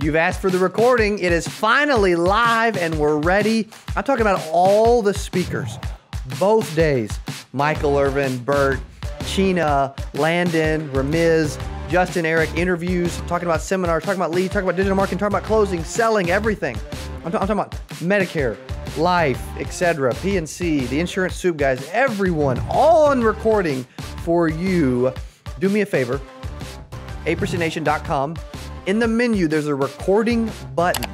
You've asked for the recording. It is finally live and we're ready. I'm talking about all the speakers, both days. Michael Irvin, Bert, Sheena, Landon, Ramiz, Justin, Eric, interviews, talking about seminars, talking about leads, talking about digital marketing, talking about closing, selling, everything. I'm, t- I'm talking about Medicare, life, etc., P&C, the insurance soup guys, everyone, all on recording for you. Do me a favor, 8%nation.com. In the menu, there's a recording button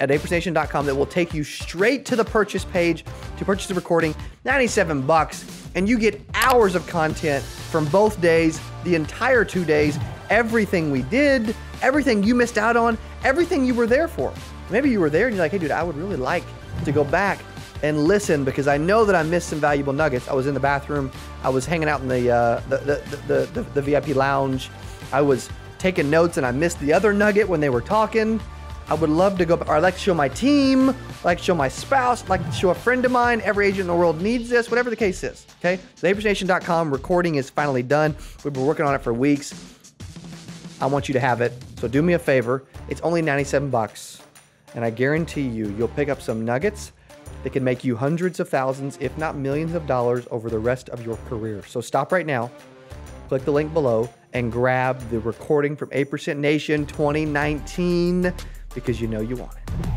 at 8%nation.com that will take you straight to the purchase page to purchase the recording, 97 bucks, and you get hours of content from both days, the entire two days, everything we did, everything you missed out on, everything you were there for. Maybe you were there and you're like, hey, dude, I would really like to go back and listen because I know that I missed some valuable nuggets. I was in the bathroom, I was hanging out in the, uh, the, the, the, the, the VIP lounge, I was taking notes and I missed the other nugget when they were talking. I would love to go, or I'd like to show my team, I'd like to show my spouse, I'd like to show a friend of mine. Every agent in the world needs this, whatever the case is. Okay, so recording is finally done. We've been working on it for weeks. I want you to have it. So do me a favor. It's only 97 bucks, and I guarantee you, you'll pick up some nuggets that can make you hundreds of thousands, if not millions of dollars over the rest of your career. So stop right now, click the link below, and grab the recording from 8% Nation 2019 because you know you want it.